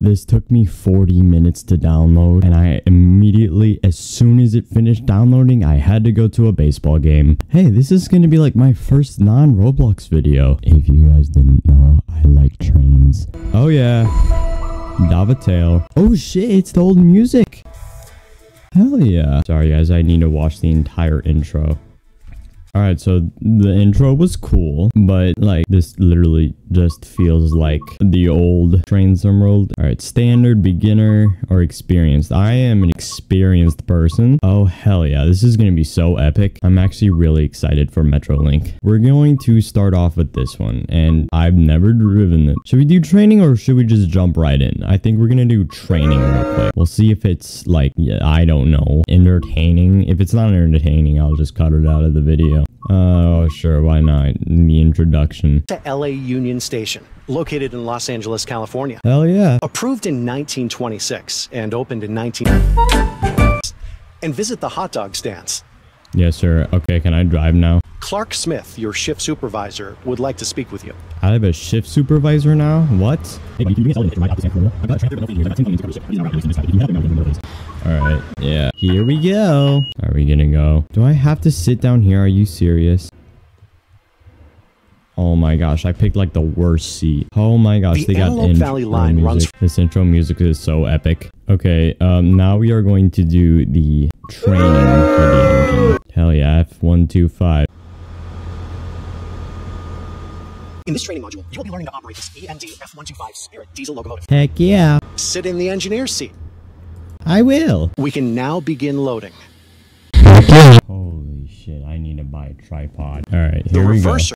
This took me 40 minutes to download, and I immediately, as soon as it finished downloading, I had to go to a baseball game. Hey, this is gonna be like my first non-Roblox video. If you guys didn't know, I like trains. Oh yeah, Dovetail. Oh shit, it's the old music. Hell yeah. Sorry guys, I need to watch the entire intro. Alright, so the intro was cool, but like this literally just feels like the old Train Sim World. Alright, standard, beginner, or experienced. I am an experienced person. Oh hell yeah, this is gonna be so epic. I'm actually really excited for Metrolink. We're going to start off with this one, and I've never driven it. Should we do training or should we just jump right in? I think we're gonna do training real quick. We'll see if it's like, yeah, I don't know, entertaining. If it's not entertaining, I'll just cut it out of the video. Oh, sure, why not? The introduction. to LA Union Station, located in Los Angeles, California. Hell yeah. Approved in 1926 and opened in 19 and visit the hot dog stands. Yes, sir. Okay, can I drive now? Clark Smith, your shift supervisor, would like to speak with you. I have a shift supervisor now? What? Alright, yeah. Here we go. Are we gonna go? Do I have to sit down here? Are you serious? Oh my gosh, I picked like the worst seat. Oh my gosh, The they got Antelope intro Valley line music. runs- This intro music is so epic. Okay, um, now we are going to do the training for the engine. Hell yeah, F125. In this training module, you will be learning to operate this EMD F125 Spirit diesel locomotive. Heck yeah, Sit in the engineer's seat. I will. We can now begin loading. Holy shit, I need to buy a tripod. Alright, The here we go. reverser.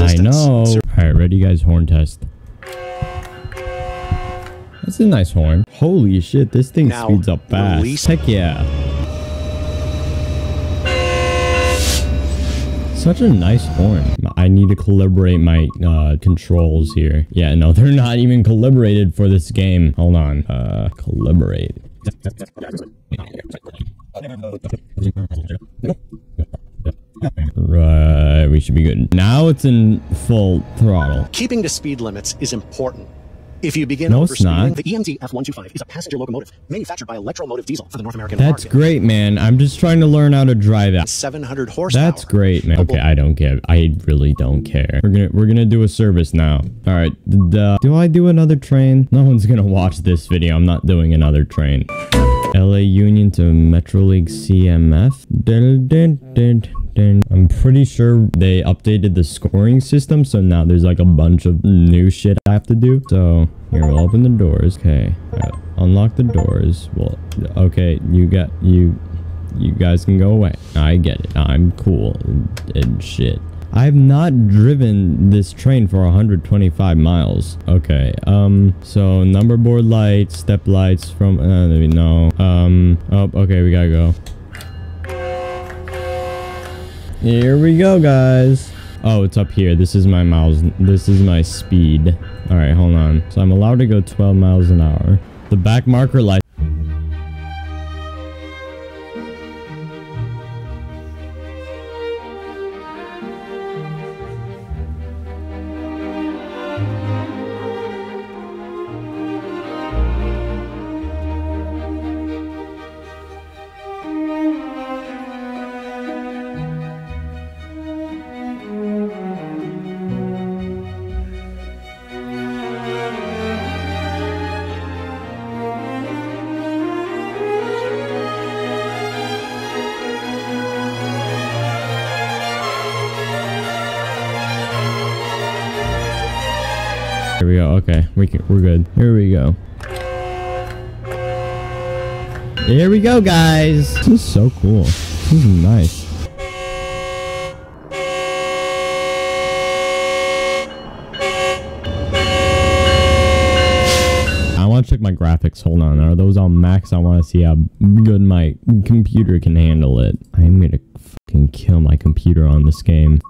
I I know. Alright, ready guys, horn test. That's a nice horn. Holy shit, this thing Now, speeds up fast. release- Heck yeah. Such a nice horn. I need to calibrate my uh, controls here. Yeah, no, they're not even calibrated for this game. Hold on. Uh, calibrate. Right, we should be good. Now it's in full throttle. Keeping to speed limits is important. If you begin No, it's not. the EMD F125 is a passenger locomotive manufactured by Electromotive Diesel for the North American That's market. great, man. I'm just trying to learn how to drive that. 700 horsepower. That's great, man. Okay, I don't care. I really don't care. We're gonna we're gonna do a service now. All right. Duh. Do I do another train? No one's gonna watch this video. I'm not doing another train. LA Union to Metrolink CMF. I'm pretty sure they updated the scoring system, so now there's like a bunch of new shit I have to do. So here, we'll open the doors. Okay, right, unlock the doors. Well, okay, you got you you guys can go away. I get it. I'm cool and, and shit. I've not driven this train for 125 miles. Okay, um, so number board lights, step lights from, uh, no, um, oh, okay, we gotta go. Here we go, guys. Oh, it's up here. This is my miles. This is my speed. All right, hold on. So I'm allowed to go 12 miles an hour. The back marker light. Here we go. Okay, we can, we're good. Here we go. Here we go, guys. This is so cool. This is nice. I want to check my graphics. Hold on. Are those on max? I want to see how good my computer can handle it. I'm going to fucking kill my computer on this game.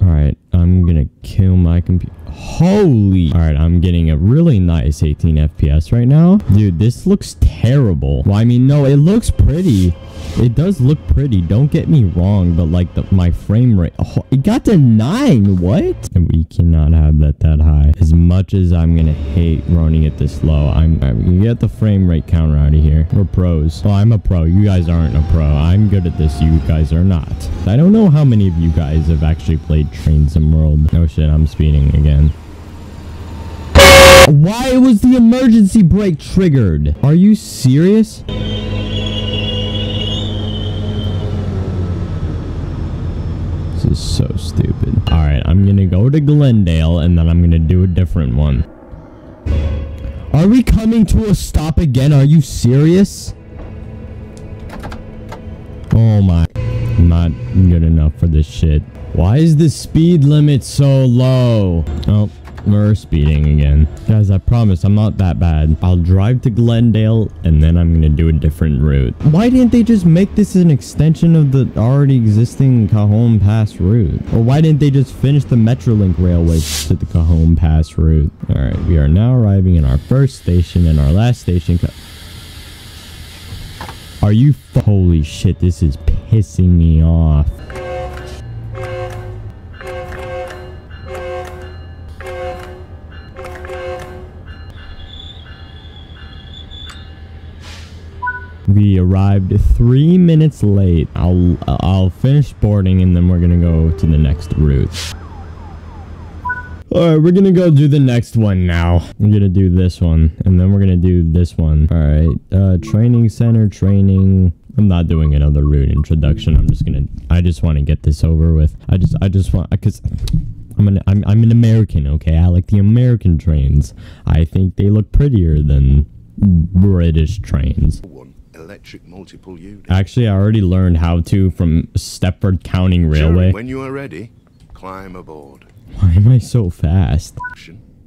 Alright, I'm gonna kill my computer. Holy! Alright, I'm getting a really nice 18 FPS right now. Dude, this looks terrible. Well, I mean, no, it looks pretty. It does look pretty, don't get me wrong, but like the, my frame rate, oh, it got to 9, what? And we cannot have that that high. As much as I'm gonna hate running it this low, I'm, gonna get the frame rate counter out of here. We're pros. Oh, I'm a pro, you guys aren't a pro. I'm good at this, you guys are not. I don't know how many of you guys have actually played Train Sim World. Oh shit, I'm speeding again. Why was the emergency brake triggered? Are you serious? This is so stupid. Alright, I'm gonna go to Glendale and then I'm gonna do a different one. Are we coming to a stop again? Are you serious? Oh my. Not good enough for this shit. Why is the speed limit so low? Oh, we're speeding again. Guys, I promise I'm not that bad. I'll drive to Glendale and then I'm gonna do a different route. Why didn't they just make this an extension of the already existing Cajon Pass route? Or why didn't they just finish the Metrolink railway to the Cajon Pass route? Alright, we are now arriving in our first station and our last station. Are you holy shit, this is pissing me off. We arrived three minutes late. I'll I'll finish boarding and then we're gonna go to the next route. Alright, we're gonna go do the next one now. We're gonna do this one, and then we're gonna do this one. Alright, uh, training center, training. I'm not doing another rude introduction. I'm just gonna, I just want to get this over with. I just, I just want, cause I'm an, I'm, I'm an American, okay? I like the American trains. I think they look prettier than British trains. Electric multiple unit. Actually, I already learned how to from Stepford County Railway. When you are ready, climb aboard. Why am I so fast?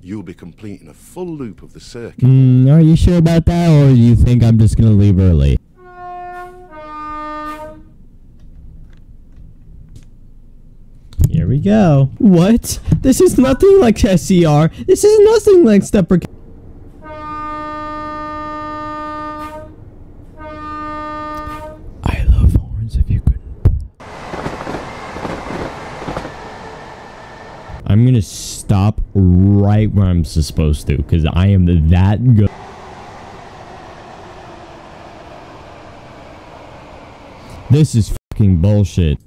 You'll be completing a full loop of the circuit. Mm, are you sure about that, or do you think I'm just gonna leave early? Here we go. What? This is nothing like SCR. This is nothing like Stepford. I love horns if you couldn't. I'm gonna stop right where I'm supposed to because I am that good. This is fucking bullshit.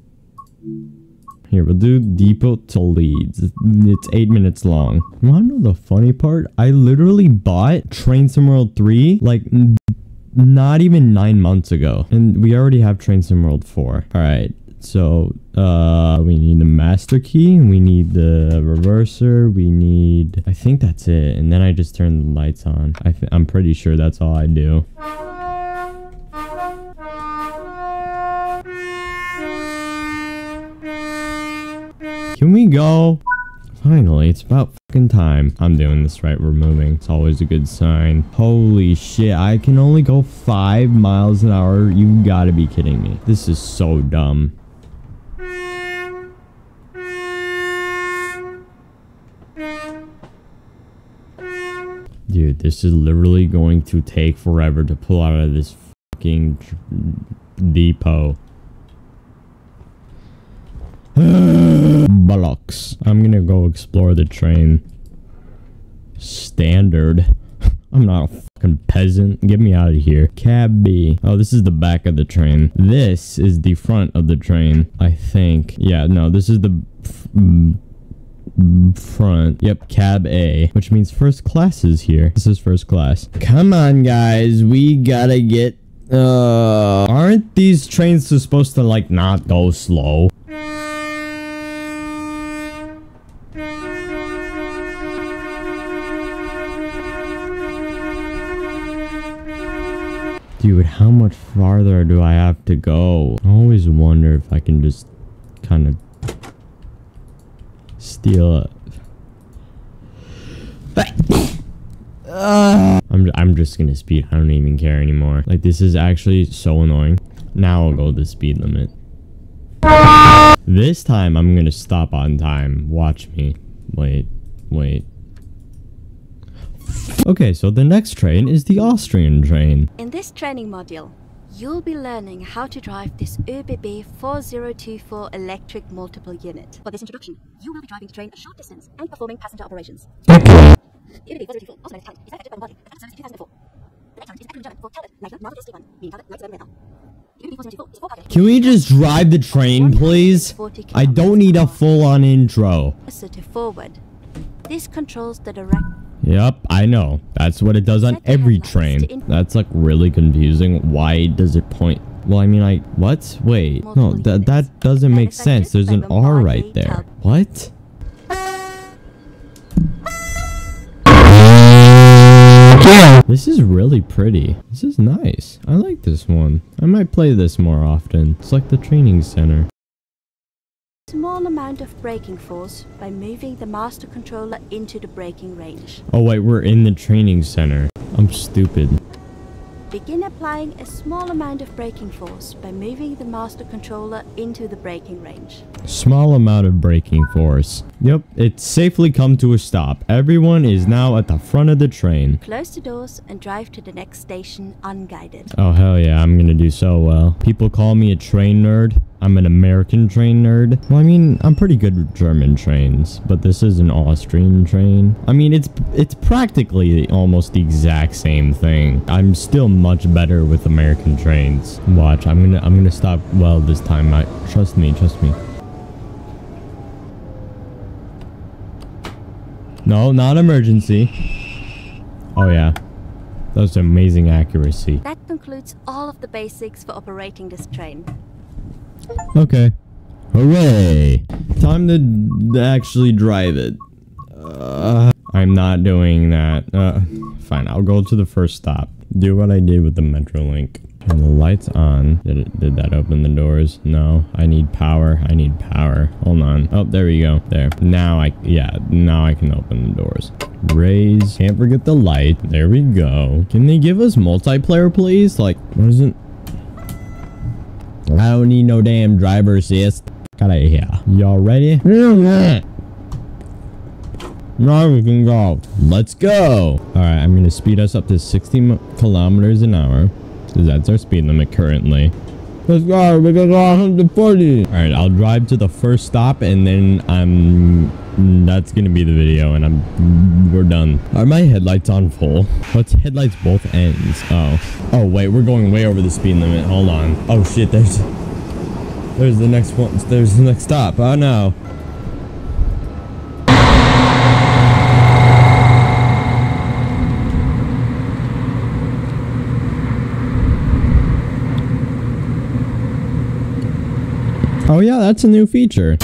Here, we'll do Depot to Leeds. It's eight minutes long. You wanna know the funny part? I literally bought Train Sim World 3 like not even nine months ago. And we already have Train Sim World 4. Alright, so uh we need the master key, we need the reverser, we need I think that's it. And then I just turn the lights on. I I'm pretty sure that's all I do. Can we go? Finally, it's about fucking time. I'm doing this right, we're moving. It's always a good sign. Holy shit, I can only go five miles an hour. You gotta be kidding me. This is so dumb. Dude, this is literally going to take forever to pull out of this fucking depot. Bullocks. I'm gonna go explore the train. Standard. I'm not a fucking peasant. Get me out of here. Cab B. Oh, this is the back of the train. This is the front of the train, I think. Yeah, no, this is the front. Yep, cab A, which means first class is here. This is first class. Come on, guys. We gotta get... Uh, aren't these trains supposed to, like, not go slow? Dude, how much farther do I have to go? I always wonder if I can just kind of steal it. I'm, I'm just gonna speed. I don't even care anymore. Like, this is actually so annoying. Now I'll go the speed limit. This time I'm gonna stop on time. Watch me. Wait, wait. Okay, so the next train is the Austrian train. In this training module, you'll be learning how to drive this ÖBB 4024 electric multiple unit. For this introduction, you will be driving the train a short distance and performing passenger operations. The ÖBB 4024, also known as is manufactured by Bombardier and service 2004. The next is acronym German for Talent, Leiter, Marke des T1, meaning Talent, Leiter, Leiter. The ÖBB 4024 is four-carriage. Can we just drive the train, please? I don't need a full-on intro. Forward. This controls the direct Yep, I know. That's what it does on every train. That's like really confusing. Why does it point? Well, I mean, I what? Wait, no, that that doesn't make sense. There's an R right there. What? This is really pretty. This is nice. I like this one. I might play this more often. It's like the training center. Small amount of braking force by moving the master controller into the braking range. Oh wait, we're in the training center. I'm stupid. Begin applying a small amount of braking force by moving the master controller into the braking range. Small amount of braking force. Yep, it's safely come to a stop. Everyone is now at the front of the train. Close the doors and drive to the next station unguided. Oh hell yeah, I'm gonna do so well. People call me a train nerd. I'm an American train nerd. Well, I mean, I'm pretty good with German trains, but this is an Austrian train. I mean, it's it's practically almost the exact same thing. I'm still much better with American trains. Watch, I'm gonna I'm gonna stop well this time. I trust me, trust me. No, not emergency. Oh yeah. That was amazing accuracy. That concludes all of the basics for operating this train. Okay. Hooray! Time to actually drive it. Uh, I'm not doing that. Uh, fine, I'll go to the first stop. Do what I did with the Metrolink. And the lights on. Did it, did that open the doors? No. I need power. I need power. Hold on. Oh, there we go. There. Now I, yeah, now I can open the doors. Raise. Can't forget the light. There we go. Can they give us multiplayer, please? Like, what is it? I don't need no damn driver assist. Get out of here. Y'all ready? Now we can go. Let's go. All right, I'm gonna speed us up to 60 kilometers an hour. Cause that's our speed limit currently. Let's go. We can go 140. All right, I'll drive to the first stop, and then I'm. That's gonna be the video, and I'm. We're done. Are my headlights on full? What's headlights both ends? Oh. Oh wait, we're going way over the speed limit. Hold on. Oh shit, there's. There's the next one. There's the next stop. Oh no. Oh yeah, that's a new feature.